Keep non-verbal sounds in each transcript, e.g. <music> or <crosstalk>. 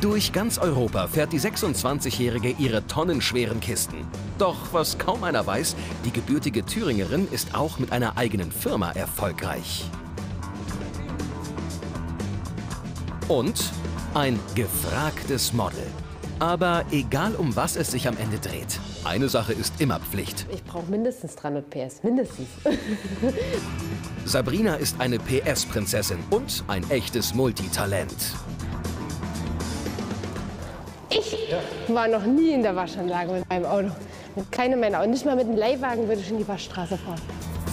Durch ganz Europa fährt die 26-Jährige ihre tonnenschweren Kisten. Doch was kaum einer weiß, die gebürtige Thüringerin ist auch mit einer eigenen Firma erfolgreich. Und ein gefragtes Model. Aber egal um was es sich am Ende dreht, eine Sache ist immer Pflicht. Ich brauche mindestens 300 PS, mindestens. <laughs> Sabrina ist eine PS-Prinzessin und ein echtes Multitalent. War noch nie in der Waschanlage mit meinem Auto. Mit keinem meiner Autos. Nicht mal mit einem Leihwagen würde ich in die Waschstraße fahren.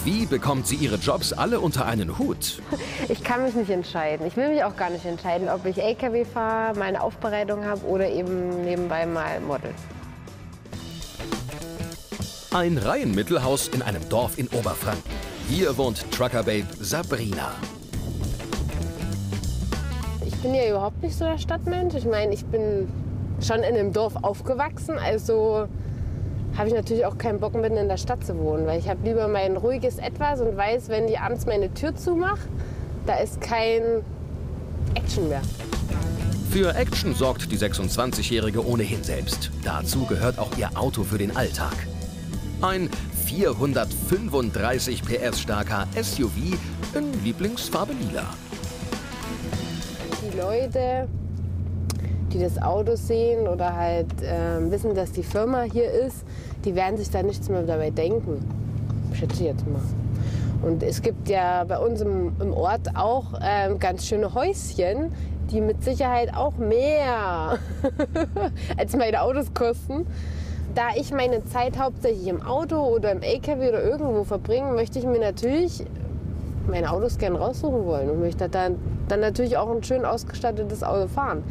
Wie bekommt sie ihre Jobs alle unter einen Hut? Ich kann mich nicht entscheiden. Ich will mich auch gar nicht entscheiden, ob ich LKW fahre, meine Aufbereitung habe oder eben nebenbei mal Model. Ein Reihenmittelhaus in einem Dorf in Oberfranken. Hier wohnt Trucker-Babe Sabrina. Ich bin ja überhaupt nicht so der Stadtmensch. Ich meine, ich bin schon in einem Dorf aufgewachsen, also habe ich natürlich auch keinen Bock, mitten in der Stadt zu wohnen, weil ich habe lieber mein ruhiges Etwas und weiß, wenn die abends meine Tür zumacht, da ist kein Action mehr. Für Action sorgt die 26-Jährige ohnehin selbst. Dazu gehört auch ihr Auto für den Alltag. Ein 435 PS starker SUV in Lieblingsfarbe lila. Die Leute, die das Auto sehen oder halt äh, wissen, dass die Firma hier ist, die werden sich da nichts mehr dabei denken. Schätze ich jetzt mal. Und es gibt ja bei uns im, im Ort auch ähm, ganz schöne Häuschen, die mit Sicherheit auch mehr <laughs> als meine Autos kosten. Da ich meine Zeit hauptsächlich im Auto oder im LKW oder irgendwo verbringe, möchte ich mir natürlich meine Autos gerne raussuchen wollen und möchte dann, dann natürlich auch ein schön ausgestattetes Auto fahren.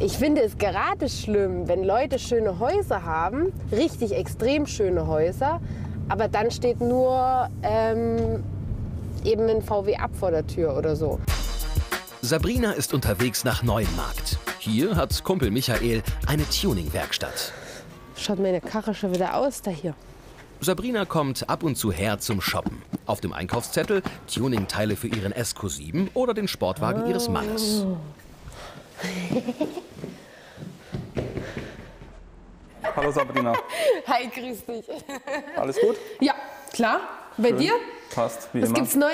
Ich finde es gerade schlimm, wenn Leute schöne Häuser haben, richtig extrem schöne Häuser, aber dann steht nur ähm, eben ein VW ab vor der Tür oder so. Sabrina ist unterwegs nach Neuenmarkt. Hier hat Kumpel Michael eine Tuning-Werkstatt. Schaut meine Karre schon wieder aus, da hier. Sabrina kommt ab und zu her zum Shoppen. Auf dem Einkaufszettel Tuning-Teile für ihren SQ7 oder den Sportwagen ihres Mannes. <laughs> Hallo Sabrina. Hi, grüß dich. Alles gut? Ja, klar. Bei Schön. dir? Passt, wie Was immer. gibt's Neues?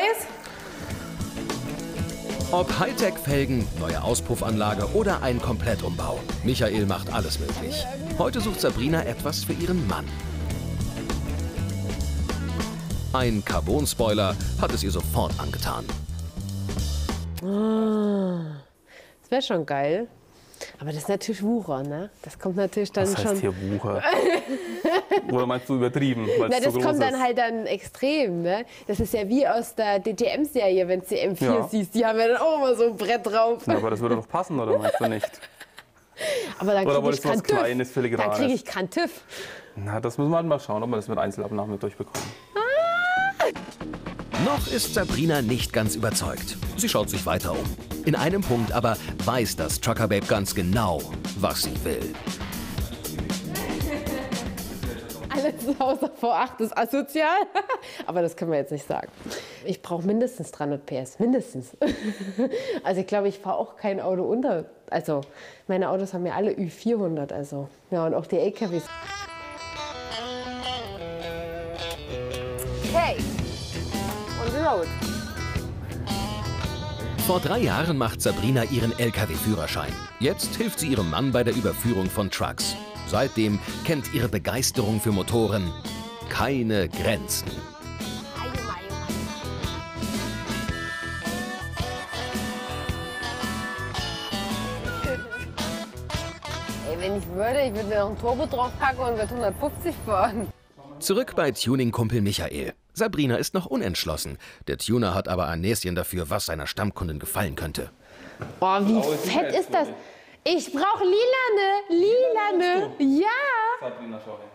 Ob Hightech-Felgen, neue Auspuffanlage oder ein Komplettumbau. Michael macht alles möglich. Heute sucht Sabrina etwas für ihren Mann. Ein Carbon-Spoiler hat es ihr sofort angetan. Das wäre schon geil. Aber das ist natürlich Wucher, ne? Das kommt natürlich dann Was heißt schon. hier Wucher? <laughs> Oder meinst du übertrieben, Na, das kommt dann ist? halt dann extrem, ne? Das ist ja wie aus der DTM-Serie, wenn du die M4 Ja. siehst. Die haben ja dann auch immer so ein Brett drauf. Ja, aber das würde doch passen, oder meinst du nicht? <laughs> Aber dann Oder kriege ich wolltest du was keinen TÜV. Kleines, Dann Filigranes? kriege ich keinen TÜV. Na, das müssen wir halt mal schauen, ob wir das mit Einzelabnahmen durchbekommen. Noch ist Sabrina nicht ganz überzeugt. Sie schaut sich weiter um. In einem Punkt aber weiß das Trucker Babe ganz genau, was sie will. Alles außer V8 ist asozial. <laughs> Aber das können wir jetzt nicht sagen. Ich brauche mindestens 300 PS. Mindestens. <laughs> Also ich glaube, ich fahre auch kein Auto unter. Also meine Autos haben ja alle Ü400. Also ja, und auch die LKWs. Road. Vor drei Jahren macht Sabrina ihren Lkw-Führerschein. Jetzt hilft sie ihrem Mann bei der Überführung von Trucks. Seitdem kennt ihre Begeisterung für Motoren keine Grenzen. Ey, wenn ich würde, ich würde noch ein Turbo draufpacken und würde 150 fahren. Zurück bei Tuning-Kumpel Michael. Sabrina ist noch unentschlossen. Der Tuner hat aber ein Näschen dafür, was seiner Stammkundin gefallen könnte. Boah, wie fett ist das? Ich brauche lilane, lilane. Ja. Sabrina, schau her.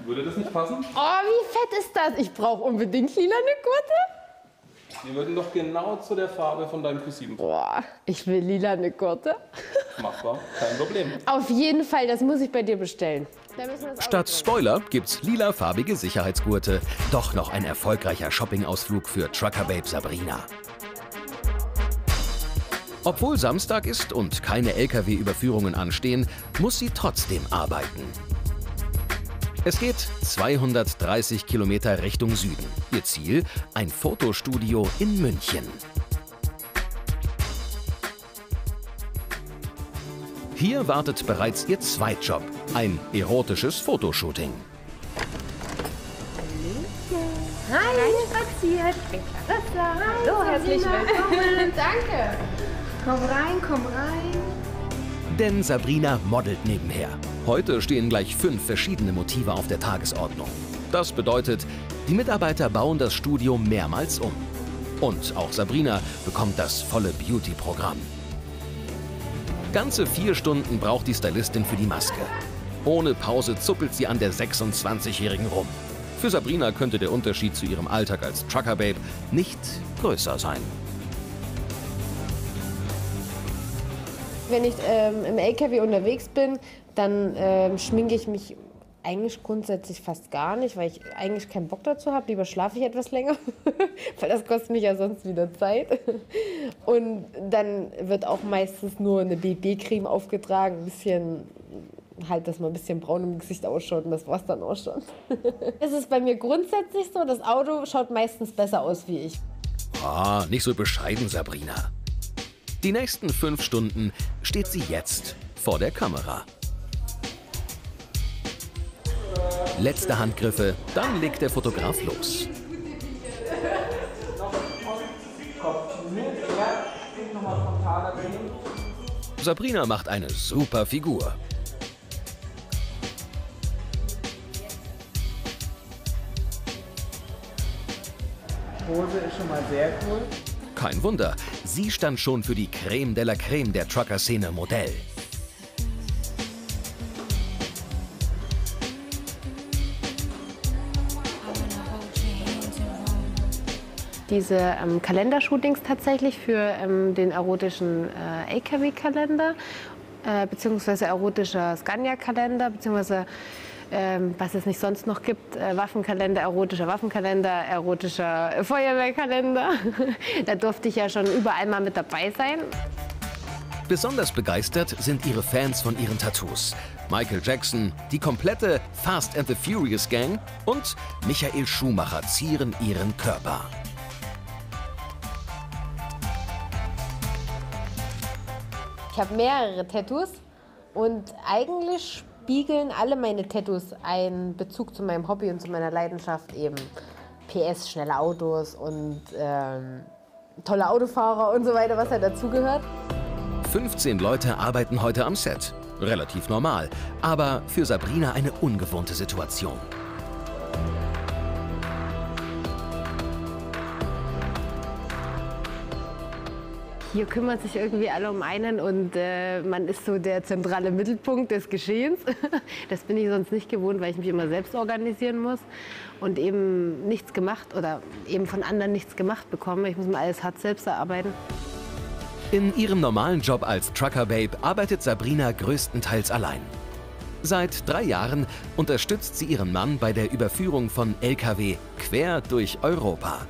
Würde das nicht passen? Oh, wie fett ist das? Ich brauche unbedingt lilane Gurte. Die würden doch genau zu der Farbe von deinem Q7 Boah, ich will lilane Gurte. machbar. Kein Problem. Auf jeden Fall, das muss ich bei dir bestellen. Statt Spoiler gibt's lilafarbige Sicherheitsgurte. Doch noch ein erfolgreicher Shoppingausflug für Trucker Babe Sabrina. Obwohl Samstag ist und keine Lkw-Überführungen anstehen, muss sie trotzdem arbeiten. Es geht 230 Kilometer Richtung Süden. Ihr Ziel? Ein Fotostudio in München. Hier wartet bereits ihr Zweitjob, ein erotisches Fotoshooting. Hi, spaziert. Hallo, herzlich willkommen. Danke. Komm rein, komm rein. Denn Sabrina modelt nebenher. Heute stehen gleich fünf verschiedene Motive auf der Tagesordnung. Das bedeutet, die Mitarbeiter bauen das Studio mehrmals um. Und auch Sabrina bekommt das volle Beauty-Programm. Ganze vier Stunden braucht die Stylistin für die Maske. Ohne Pause zuppelt sie an der 26-Jährigen rum. Für Sabrina könnte der Unterschied zu ihrem Alltag als Trucker-Babe nicht größer sein. Wenn ich ähm, im LKW unterwegs bin, dann ähm, schminke ich mich eigentlich grundsätzlich fast gar nicht, weil ich eigentlich keinen Bock dazu habe. Lieber schlafe ich etwas länger, <laughs> weil das kostet mich ja sonst wieder Zeit. Und dann wird auch meistens nur eine BB-Creme aufgetragen, ein bisschen halt, dass man ein bisschen braun im Gesicht ausschaut und das war's dann auch schon. <laughs> es ist bei mir grundsätzlich so, das Auto schaut meistens besser aus wie ich. Ah, nicht so bescheiden, Sabrina. Die nächsten fünf Stunden steht sie jetzt vor der Kamera. Letzte Handgriffe, dann legt der Fotograf los. Sabrina macht eine super Figur. Pose ist schon mal sehr cool. Kein Wunder, sie stand schon für die Creme de la Creme der Trucker-Szene Modell. Diese ähm, Kalendershootings tatsächlich für ähm, den erotischen äh, AKW-Kalender, äh, beziehungsweise erotischer Scania-Kalender, beziehungsweise ähm, was es nicht sonst noch gibt, äh, Waffenkalender, erotischer Waffenkalender, erotischer Feuerwehrkalender. <laughs> da durfte ich ja schon überall mal mit dabei sein. Besonders begeistert sind ihre Fans von ihren Tattoos. Michael Jackson, die komplette Fast and the Furious Gang und Michael Schumacher zieren ihren Körper. Ich habe mehrere Tattoos und eigentlich spiegeln alle meine Tattoos einen Bezug zu meinem Hobby und zu meiner Leidenschaft eben. PS, schnelle Autos und ähm, tolle Autofahrer und so weiter, was ja dazugehört. 15 Leute arbeiten heute am Set. Relativ normal, aber für Sabrina eine ungewohnte Situation. Hier kümmern sich irgendwie alle um einen und äh, man ist so der zentrale Mittelpunkt des Geschehens. <laughs> Das bin ich sonst nicht gewohnt, weil ich mich immer selbst organisieren muss und eben nichts gemacht oder eben von anderen nichts gemacht bekomme. Ich muss mir alles hart selbst erarbeiten. In ihrem normalen Job als Trucker Babe arbeitet Sabrina größtenteils allein. Seit drei Jahren unterstützt sie ihren Mann bei der Überführung von Lkw quer durch Europa.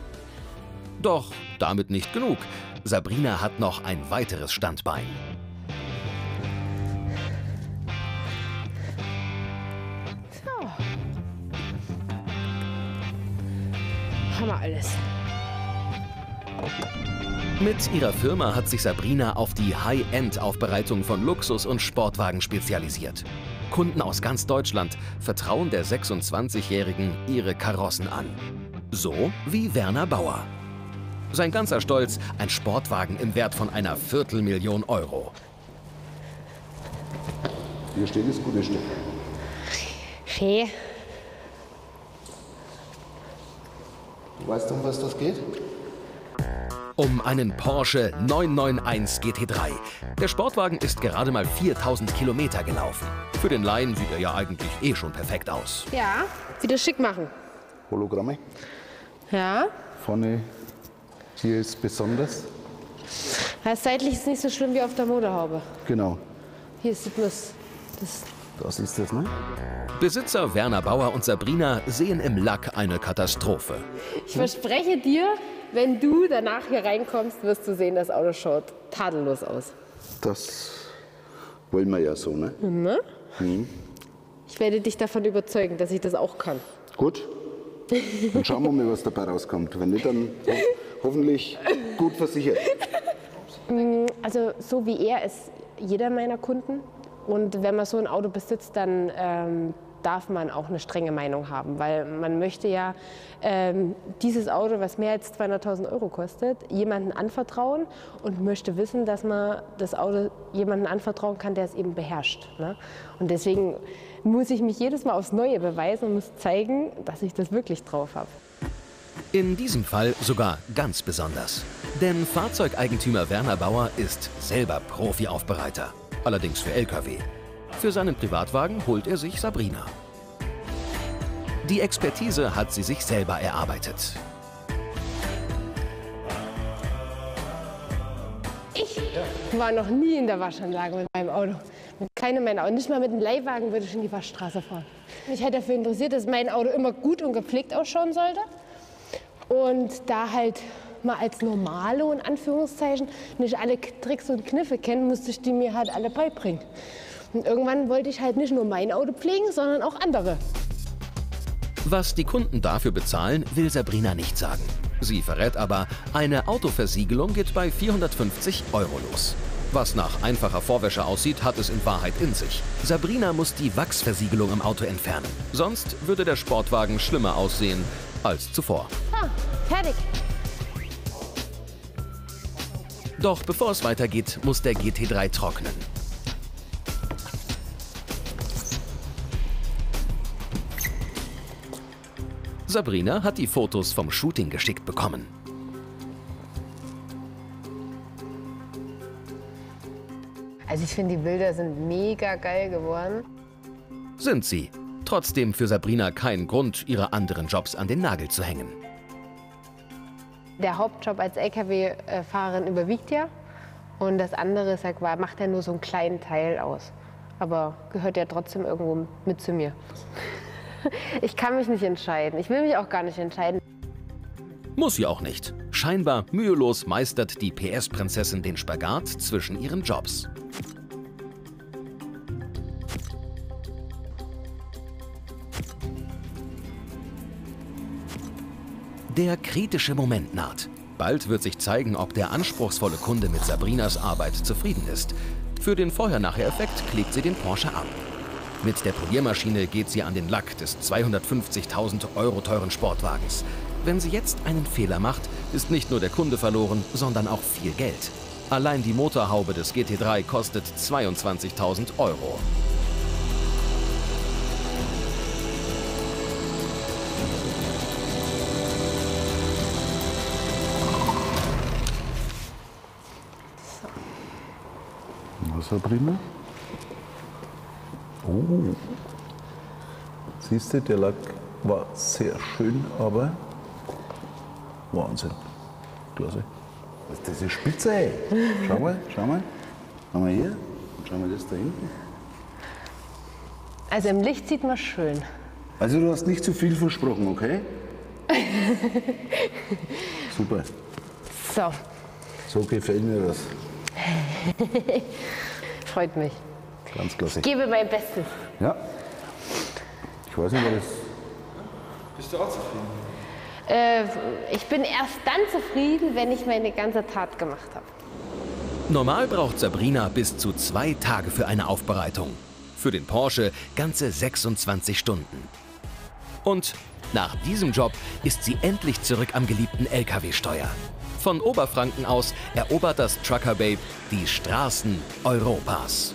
Doch damit nicht genug. Sabrina hat noch ein weiteres Standbein. Haben wir alles. Mit ihrer Firma hat sich Sabrina auf die High-End-Aufbereitung von Luxus- und Sportwagen spezialisiert. Kunden aus ganz Deutschland vertrauen der 26-Jährigen ihre Karossen an. So wie Werner Bauer. Sein ganzer Stolz, ein Sportwagen im Wert von einer Viertelmillion Euro. Hier steht das gute Stück. Schön. Du weißt, um was das geht? Um einen Porsche 991 GT3. Der Sportwagen ist gerade mal 4000 Kilometer gelaufen. Für den Laien sieht er ja eigentlich eh schon perfekt aus. Ja, wieder schick machen. Hologramme. Ja. Vorne hier ist besonders. Das seitlich ist nicht so schlimm wie auf der Motorhaube. Genau. Hier ist bloß das. Das ist es, ne? Besitzer Werner Bauer und Sabrina sehen im Lack eine Katastrophe. Ich verspreche dir, wenn du danach hier reinkommst, wirst du sehen, das Auto schaut tadellos aus. Das wollen wir ja so, ne? Ich werde dich davon überzeugen, dass ich das auch kann. Gut. Dann schauen wir mal, was dabei rauskommt. Wenn nicht, dann <laughs> hoffentlich gut versichert. Also so wie er ist jeder meiner Kunden. Und wenn man so ein Auto besitzt, dann ähm, darf man auch eine strenge Meinung haben, weil man möchte ja ähm, dieses Auto, was mehr als 200.000 Euro kostet, jemanden anvertrauen und möchte wissen, dass man das Auto jemanden anvertrauen kann, der es eben beherrscht. Ne? Und deswegen muss ich mich jedes Mal aufs Neue beweisen und muss zeigen, dass ich das wirklich drauf habe. In diesem Fall sogar ganz besonders. Denn Fahrzeugeigentümer Werner Bauer ist selber Profi-Aufbereiter. Allerdings für Lkw. Für seinen Privatwagen holt er sich Sabrina. Die Expertise hat sie sich selber erarbeitet. Ich war noch nie in der Waschanlage mit meinem Auto. Mit keinem meiner. Nicht mal mit einem Leihwagen würde ich in die Waschstraße fahren. Mich hat dafür interessiert, dass mein Auto immer gut und gepflegt ausschauen sollte. Und da halt mal als Normalo in Anführungszeichen nicht alle Tricks und Kniffe kennen, musste ich die mir halt alle beibringen. Und irgendwann wollte ich halt nicht nur mein Auto pflegen, sondern auch andere. Was die Kunden dafür bezahlen, will Sabrina nicht sagen. Sie verrät aber, eine Autoversiegelung geht bei 450 Euro los. Was nach einfacher Vorwäsche aussieht, hat es in Wahrheit in sich. Sabrina muss die Wachsversiegelung im Auto entfernen. Sonst würde der Sportwagen schlimmer aussehen als zuvor. Ah, fertig. Doch bevor es weitergeht, muss der GT3 trocknen. Sabrina hat die Fotos vom Shooting geschickt bekommen. Also ich finde, die Bilder sind mega geil geworden. Sind sie. Trotzdem für Sabrina kein Grund, ihre anderen Jobs an den Nagel zu hängen. Der Hauptjob als Lkw-Fahrerin überwiegt ja. Und das andere ist, ja, macht ja nur so einen kleinen Teil aus. Aber gehört ja trotzdem irgendwo mit zu mir. <laughs> Ich kann mich nicht entscheiden. Ich will mich auch gar nicht entscheiden. Muss sie auch nicht. Scheinbar mühelos meistert die PS-Prinzessin den Spagat zwischen ihren Jobs. Der kritische Moment naht. Bald wird sich zeigen, ob der anspruchsvolle Kunde mit Sabrinas Arbeit zufrieden ist. Für den Vorher-Nachher-Effekt klebt sie den Porsche ab. Mit der Poliermaschine geht sie an den Lack des 250.000 Euro teuren Sportwagens. Wenn sie jetzt einen Fehler macht, ist nicht nur der Kunde verloren, sondern auch viel Geld. Allein die Motorhaube des GT3 kostet 22.000 Euro. Sabrina? Oh. Siehst du, der Lack war sehr schön, aber Wahnsinn. Klasse. Das ist spitze, ey. Schau mal, schau mal. Schau mal hier. Schau mal das da hinten. Also im Licht sieht man schön. Also du hast nicht zu viel versprochen, okay? <laughs> Super. So, So gefällt mir das. <laughs> freut mich. Ganz klasse. Ich gebe mein Bestes. Ja. Ich weiß nicht, was das. Bist du auch zufrieden? Äh, ich bin erst dann zufrieden, wenn ich meine ganze Tat gemacht habe. Normal braucht Sabrina bis zu zwei Tage für eine Aufbereitung. Für den Porsche ganze 26 Stunden. Und nach diesem Job ist sie endlich zurück am geliebten Lkw-Steuer. Von Oberfranken aus erobert das Trucker Babe die Straßen Europas.